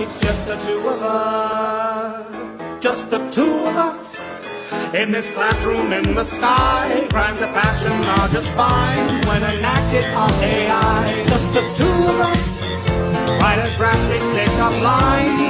It's just the two of us. Just the two of us. In this classroom in the sky, crimes of passion are just fine when enacted on AI. Just the two of us. Quite a drastic pick-up line,